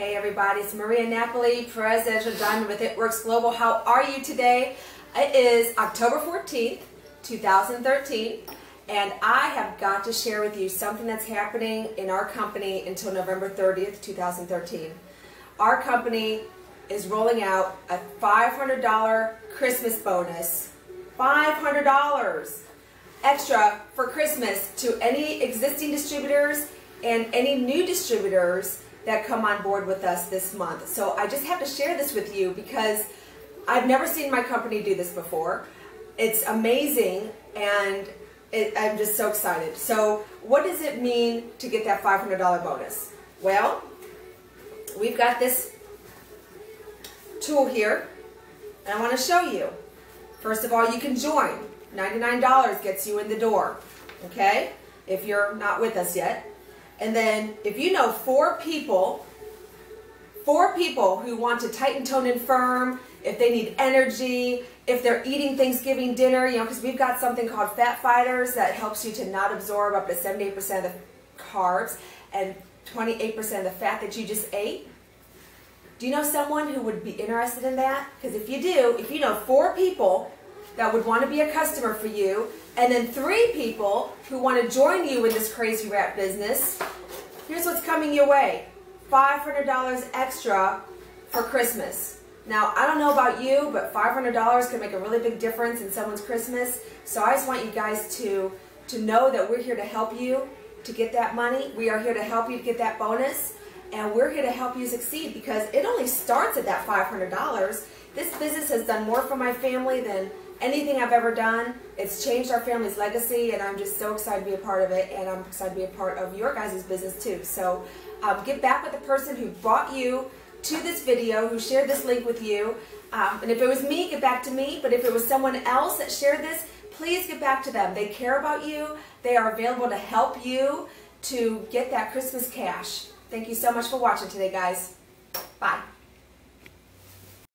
Hey everybody, it's Maria Napoli, Presidential Diamond with It Works Global. How are you today? It is October 14th, 2013, and I have got to share with you something that's happening in our company until November 30th, 2013. Our company is rolling out a $500 Christmas bonus. $500 extra for Christmas to any existing distributors and any new distributors that come on board with us this month. So I just have to share this with you because I've never seen my company do this before. It's amazing and it, I'm just so excited. So what does it mean to get that $500 bonus? Well, we've got this tool here and I want to show you. First of all, you can join. $99 gets you in the door, okay? If you're not with us yet. And then if you know four people, four people who want to tighten, tone, and firm, if they need energy, if they're eating Thanksgiving dinner, you know, because we've got something called Fat Fighters that helps you to not absorb up to 78% of the carbs and 28% of the fat that you just ate. Do you know someone who would be interested in that? Because if you do, if you know four people that would want to be a customer for you, and then three people who want to join you in this crazy wrap business, here's what's coming your way. $500 extra for Christmas. Now, I don't know about you, but $500 can make a really big difference in someone's Christmas. So I just want you guys to, to know that we're here to help you to get that money. We are here to help you to get that bonus. And we're here to help you succeed because it only starts at that $500. This business has done more for my family than anything I've ever done. It's changed our family's legacy, and I'm just so excited to be a part of it, and I'm excited to be a part of your guys' business too. So um, get back with the person who brought you to this video, who shared this link with you. Um, and if it was me, get back to me. But if it was someone else that shared this, please get back to them. They care about you. They are available to help you to get that Christmas cash. Thank you so much for watching today, guys. Bye.